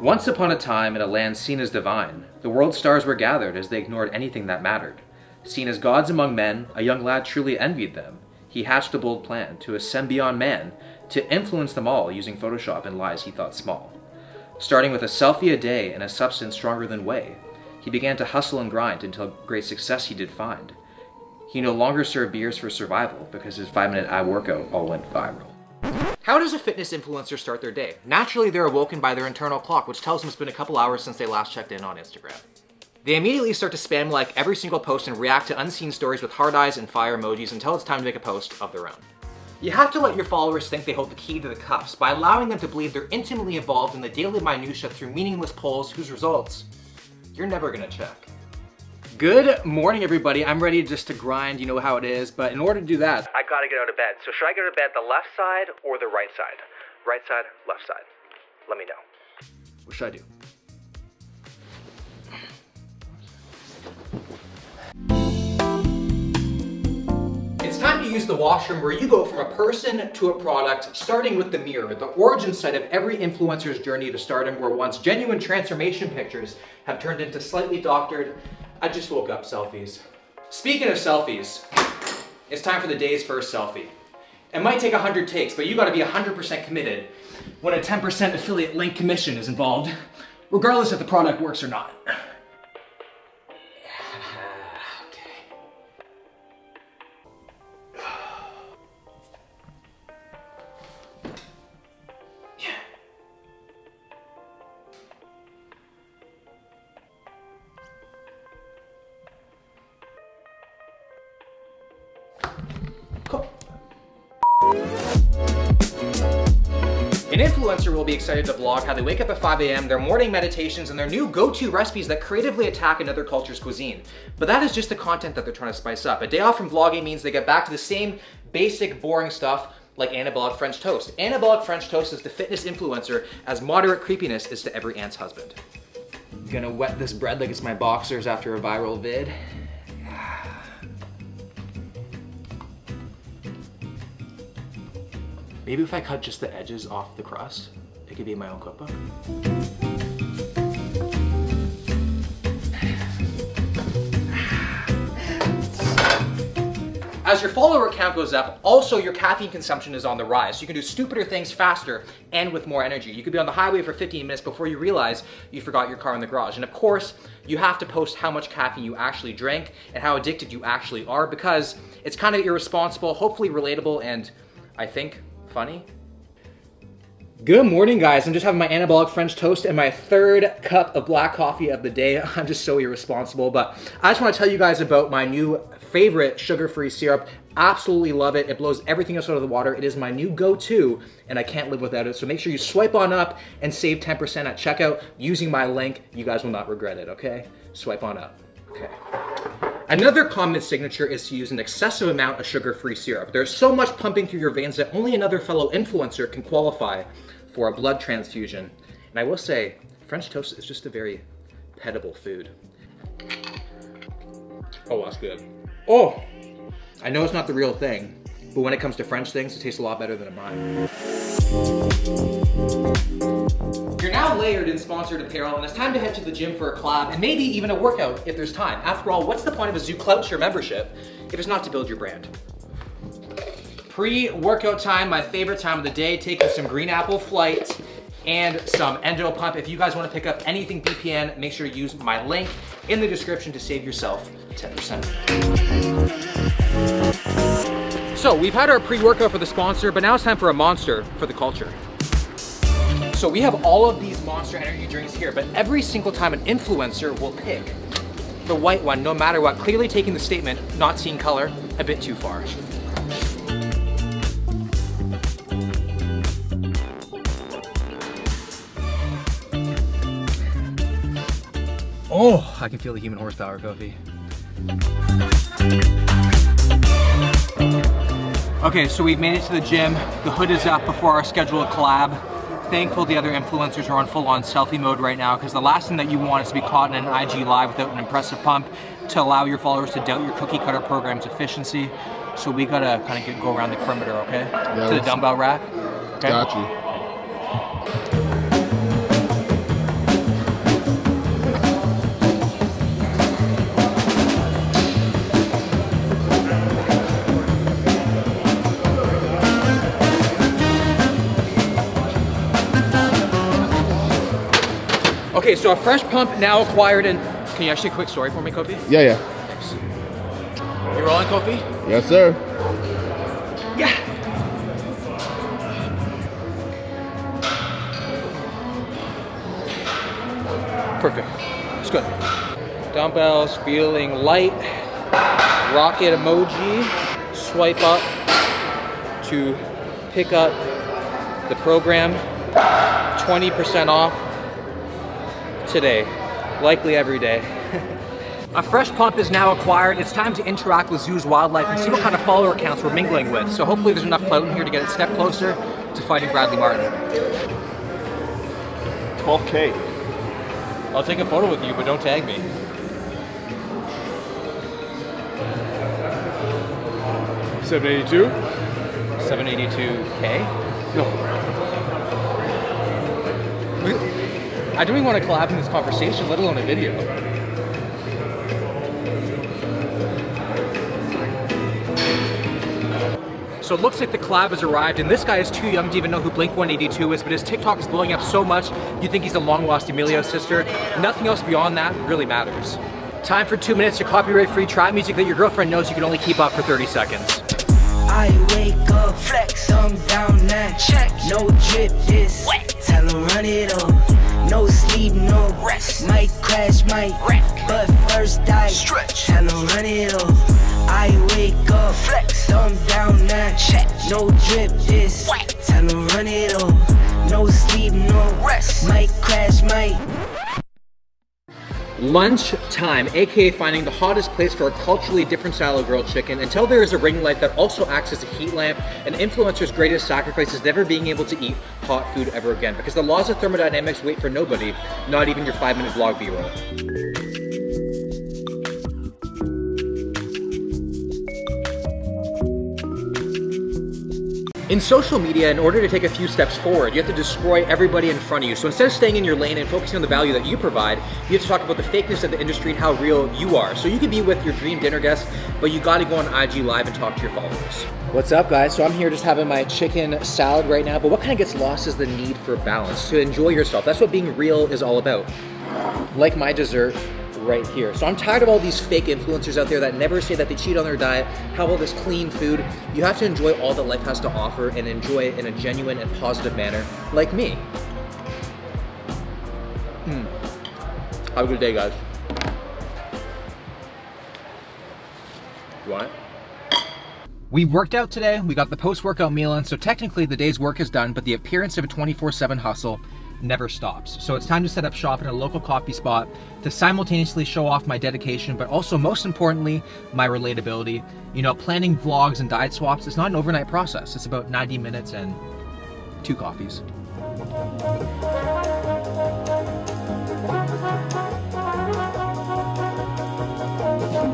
Once upon a time, in a land seen as divine, the world's stars were gathered as they ignored anything that mattered. Seen as gods among men, a young lad truly envied them. He hatched a bold plan to ascend beyond man, to influence them all using Photoshop and lies he thought small. Starting with a selfie a day and a substance stronger than whey, he began to hustle and grind until great success he did find. He no longer served beers for survival because his five minute ab workout all went viral. How does a fitness influencer start their day? Naturally, they're awoken by their internal clock, which tells them it's been a couple hours since they last checked in on Instagram. They immediately start to spam like every single post and react to unseen stories with hard eyes and fire emojis until it's time to make a post of their own. You have to let your followers think they hold the key to the cuffs by allowing them to believe they're intimately involved in the daily minutia through meaningless polls whose results you're never gonna check. Good morning, everybody. I'm ready just to grind, you know how it is, but in order to do that, I gotta get out of bed. So should I go to bed the left side or the right side? Right side, left side? Let me know. What should I do? It's time to use the washroom where you go from a person to a product, starting with the mirror, the origin site of every influencer's journey to stardom where once genuine transformation pictures have turned into slightly doctored, I just woke up selfies. Speaking of selfies, it's time for the day's first selfie. It might take 100 takes, but you gotta be 100% committed when a 10% affiliate link commission is involved, regardless if the product works or not. An influencer will be excited to vlog how they wake up at 5 a.m., their morning meditations, and their new go-to recipes that creatively attack another culture's cuisine. But that is just the content that they're trying to spice up. A day off from vlogging means they get back to the same basic, boring stuff like anabolic French toast. Anabolic French toast is the fitness influencer as moderate creepiness is to every aunt's husband. Gonna wet this bread like it's my boxers after a viral vid. Maybe if I cut just the edges off the crust, it could be my own cookbook. As your follower count goes up, also your caffeine consumption is on the rise. So You can do stupider things faster and with more energy. You could be on the highway for 15 minutes before you realize you forgot your car in the garage. And of course, you have to post how much caffeine you actually drank and how addicted you actually are because it's kind of irresponsible, hopefully relatable, and I think funny. Good morning, guys. I'm just having my anabolic French toast and my third cup of black coffee of the day. I'm just so irresponsible, but I just want to tell you guys about my new favorite sugar-free syrup. Absolutely love it. It blows everything else out of the water. It is my new go-to, and I can't live without it. So make sure you swipe on up and save 10% at checkout using my link. You guys will not regret it, okay? Swipe on up. Okay. Another common signature is to use an excessive amount of sugar-free syrup. There's so much pumping through your veins that only another fellow influencer can qualify for a blood transfusion. And I will say, French toast is just a very petable food. Oh, that's good. Oh, I know it's not the real thing, but when it comes to French things, it tastes a lot better than mine. Now layered in sponsored apparel, and it's time to head to the gym for a collab, and maybe even a workout if there's time. After all, what's the point of a Zoo Zoocloucher membership if it's not to build your brand? Pre-workout time, my favorite time of the day, taking some Green Apple Flight and some Endo Pump. If you guys wanna pick up anything BPN, make sure to use my link in the description to save yourself 10%. So we've had our pre-workout for the sponsor, but now it's time for a monster for the culture. So we have all of these Monster Energy drinks here, but every single time an influencer will pick the white one, no matter what, clearly taking the statement, not seeing color, a bit too far. Oh, I can feel the human horsepower, Kofi. Okay, so we've made it to the gym. The hood is up before our scheduled collab. Thankful the other influencers are on full-on selfie mode right now because the last thing that you want is to be caught in an IG live without an impressive pump to allow your followers to doubt your cookie cutter program's efficiency. So we gotta kind of get, go around the perimeter, okay? Yeah, to the dumbbell rack. Okay? Got you. Okay, so a fresh pump now acquired and can you actually a quick story for me, Kofi? Yeah, yeah. Thanks. You rolling, Kofi? Yes, sir. Yeah. Perfect. It's good. Dumbbells feeling light. Rocket emoji. Swipe up to pick up the program. 20% off today. Likely every day. A fresh pump is now acquired. It's time to interact with Zoo's wildlife and see what kind of follower accounts we're mingling with. So hopefully there's enough clout in here to get a step closer to fighting Bradley Martyn. 12K. I'll take a photo with you, but don't tag me. Seven eighty-two. 782K? No. I don't even want to collab in this conversation, let alone a video. So it looks like the collab has arrived, and this guy is too young to even know who Blink 182 is, but his TikTok is blowing up so much, you think he's a long lost D'Amelio sister. Nothing else beyond that really matters. Time for two minutes of copyright-free trap music that your girlfriend knows you can only keep up for 30 seconds. I wake up, flex, thumb down now. Check. No drip, this. Wet. Tell 'em run it up. No sleep, no rest. Might crash, might wreck. But first I stretch. Tell 'em run it up. I wake up, flex, thumb down now. Check. No drip, this. Wet. Tell 'em run it up. No sleep, no rest. Might crash, might. Lunch time, aka finding the hottest place for a culturally different style of grilled chicken until there is a ring light that also acts as a heat lamp. An influencer's greatest sacrifice is never being able to eat hot food ever again because the laws of thermodynamics wait for nobody, not even your five minute vlog b roll. In social media, in order to take a few steps forward, you have to destroy everybody in front of you. So instead of staying in your lane and focusing on the value that you provide, you have to talk about the fakeness of the industry and how real you are. So you could be with your dream dinner guest, but you gotta go on IG Live and talk to your followers. What's up, guys? So I'm here just having my chicken salad right now, but what kind of gets lost is the need for balance, to enjoy yourself. That's what being real is all about. Like my dessert, right here. So I'm tired of all these fake influencers out there that never say that they cheat on their diet, have all this clean food. You have to enjoy all that life has to offer and enjoy it in a genuine and positive manner, like me. Mm. Have a good day, guys. What? We worked out today, we got the post-workout meal in, so technically the day's work is done, but the appearance of a 24-7 hustle never stops. So it's time to set up shop in a local coffee spot to simultaneously show off my dedication, but also most importantly, my relatability. You know, planning vlogs and diet swaps is not an overnight process. It's about 90 minutes and two coffees.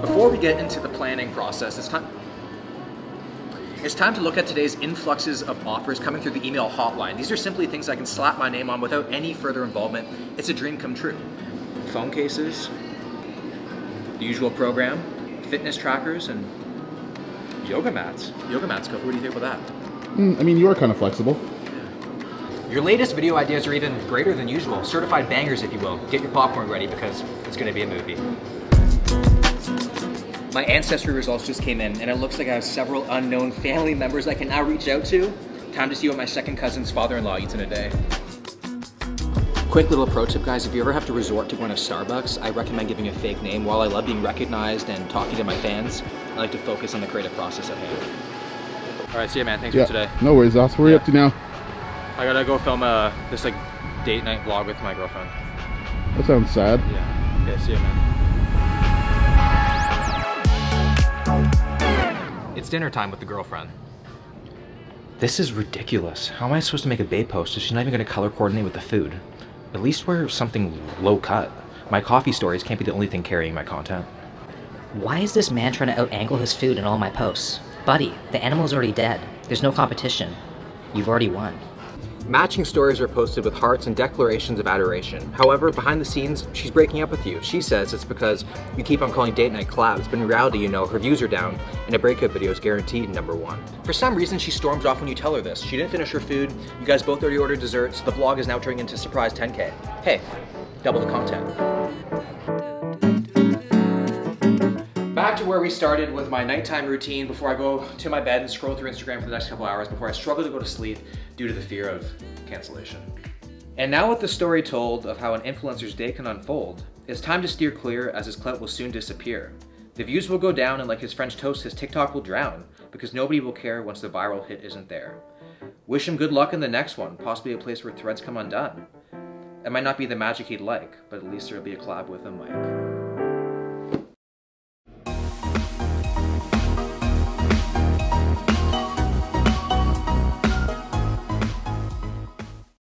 Before we get into the planning process, it's time it's time to look at today's influxes of offers coming through the email hotline. These are simply things I can slap my name on without any further involvement. It's a dream come true. Phone cases, the usual program, fitness trackers, and yoga mats. Yoga mats, Kofi, what do you think about that? Mm, I mean, you are kind of flexible. Your latest video ideas are even greater than usual. Certified bangers, if you will. Get your popcorn ready because it's gonna be a movie. My ancestry results just came in, and it looks like I have several unknown family members I can now reach out to. Time to see what my second cousin's father-in-law eats in a day. Quick little pro tip, guys. If you ever have to resort to going to Starbucks, I recommend giving a fake name. While I love being recognized and talking to my fans, I like to focus on the creative process at hand. All right, see you, man. Thanks Yeah. for today. No worries, Os. What are you up to now? I gotta go film a this like date night vlog with my girlfriend. That sounds sad. Yeah. Okay, see you, man. It's dinner time with the girlfriend. This is ridiculous. How am I supposed to make a babe post if she's not even gonna color coordinate with the food? At least wear something low cut. My coffee stories can't be the only thing carrying my content. Why is this man trying to out-angle his food in all my posts? Buddy, the animal's already dead. There's no competition. You've already won. Matching stories are posted with hearts and declarations of adoration. However, behind the scenes, she's breaking up with you. She says it's because you keep on calling date night collabs, but in reality, you know, her views are down, and a breakup video is guaranteed number one. For some reason, she storms off when you tell her this. She didn't finish her food, you guys both already ordered dessert, so the vlog is now turning into surprise 10K. Hey, double the content. Back to where we started with my nighttime routine before I go to my bed and scroll through Instagram for the next couple hours before I struggle to go to sleep due to the fear of cancellation. And now with the story told of how an influencer's day can unfold, it's time to steer clear as his clout will soon disappear. The views will go down and like his French toast, his TikTok will drown because nobody will care once the viral hit isn't there. Wish him good luck in the next one, possibly a place where threads come undone. It might not be the magic he'd like, but at least there'll be a collab with a mic.